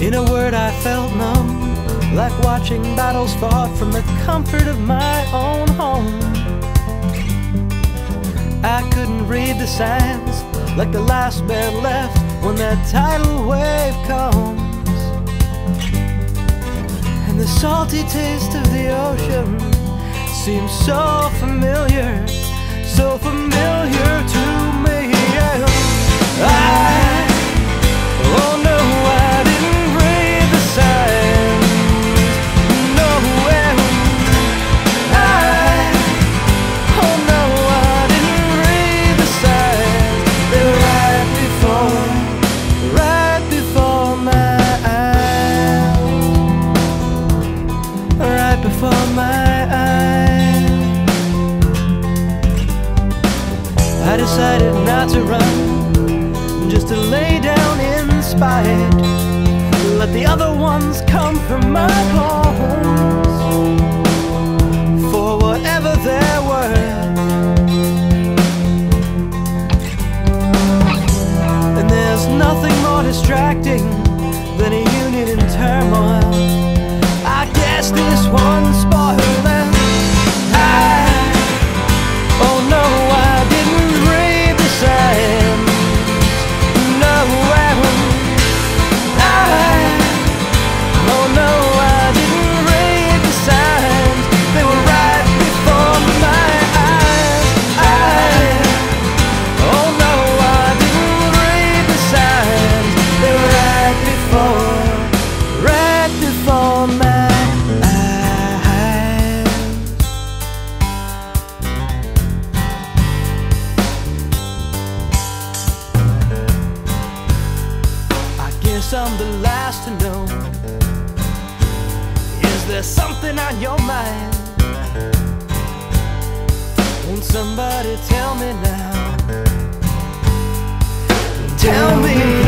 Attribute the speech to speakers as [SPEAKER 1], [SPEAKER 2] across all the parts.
[SPEAKER 1] In a word, I felt numb, like watching battles fought from the comfort of my own home. I couldn't read the signs, like the last man left when that tidal wave comes. And the salty taste of the ocean seems so familiar, so familiar to decided not to run, just to lay down in spite. Let the other ones come from my bones for whatever they're worth. And there's nothing more distracting than a unit in turmoil. I guess this one's I'm the last to know. Is there something on your mind? Won't somebody tell me now? Tell me,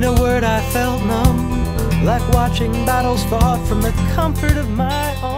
[SPEAKER 1] In a word, I felt numb, like watching battles fought from the comfort of my own.